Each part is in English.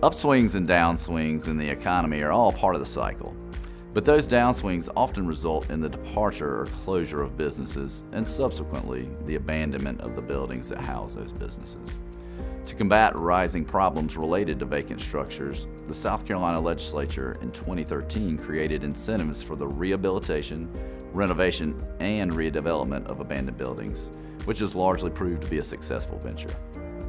Upswings and downswings in the economy are all part of the cycle. But those downswings often result in the departure or closure of businesses and subsequently the abandonment of the buildings that house those businesses. To combat rising problems related to vacant structures, the South Carolina legislature in 2013 created incentives for the rehabilitation, renovation, and redevelopment of abandoned buildings, which has largely proved to be a successful venture.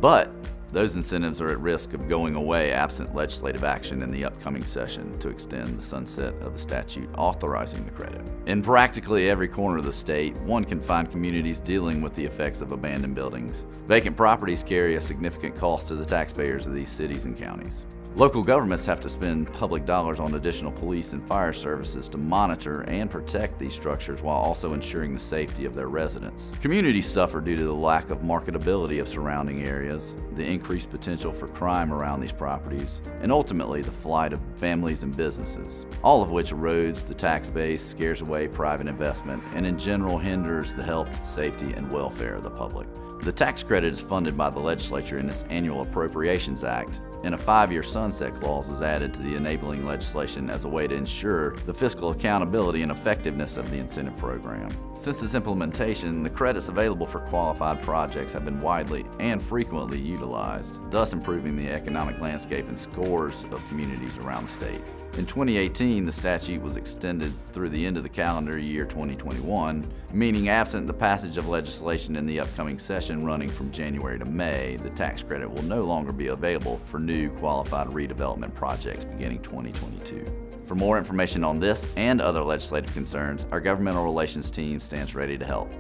But those incentives are at risk of going away absent legislative action in the upcoming session to extend the sunset of the statute authorizing the credit. In practically every corner of the state, one can find communities dealing with the effects of abandoned buildings. Vacant properties carry a significant cost to the taxpayers of these cities and counties. Local governments have to spend public dollars on additional police and fire services to monitor and protect these structures while also ensuring the safety of their residents. Communities suffer due to the lack of marketability of surrounding areas, the increased potential for crime around these properties, and ultimately the flight of families and businesses, all of which erodes the tax base, scares away private investment, and in general hinders the health, safety, and welfare of the public. The tax credit is funded by the legislature in its annual Appropriations Act and a five-year sunset clause was added to the enabling legislation as a way to ensure the fiscal accountability and effectiveness of the incentive program. Since its implementation, the credits available for qualified projects have been widely and frequently utilized, thus improving the economic landscape in scores of communities around the state. In 2018, the statute was extended through the end of the calendar year 2021, meaning absent the passage of legislation in the upcoming session running from January to May, the tax credit will no longer be available for new qualified redevelopment projects beginning 2022. For more information on this and other legislative concerns, our governmental relations team stands ready to help.